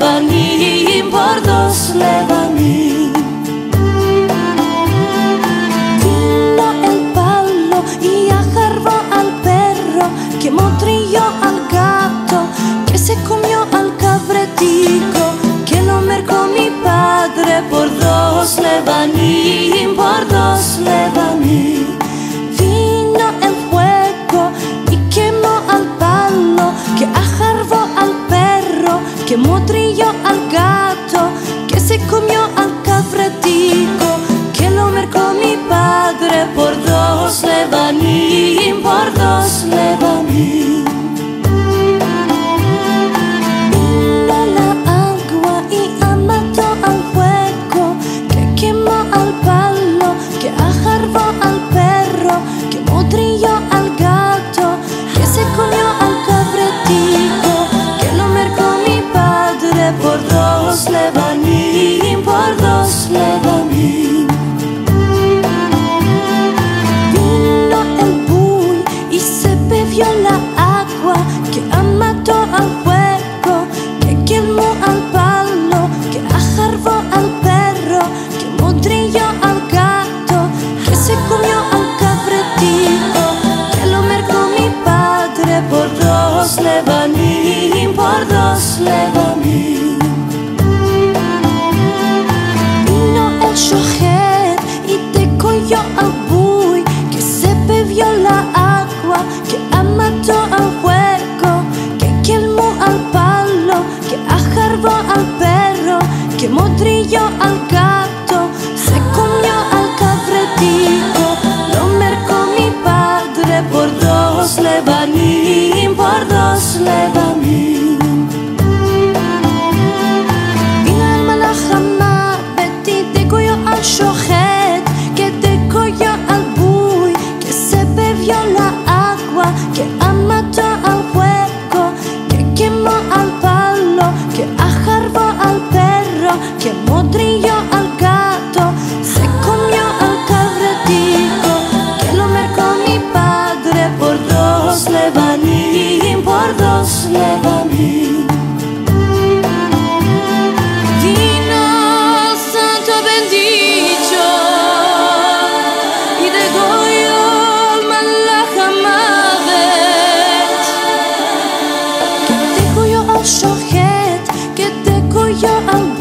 Kabar giyeyim bordo snev never Lebanese. que ha mató al huerco, que quilmo al palo, que ha jarbo al perro, que modrillo al gato, se comió al cabretico, lo mercó mi padre por dos lebanín, por dos lebanín. שוחט כדי כל יעל בוי כסבב יולעת Get ama my amor. you're alone.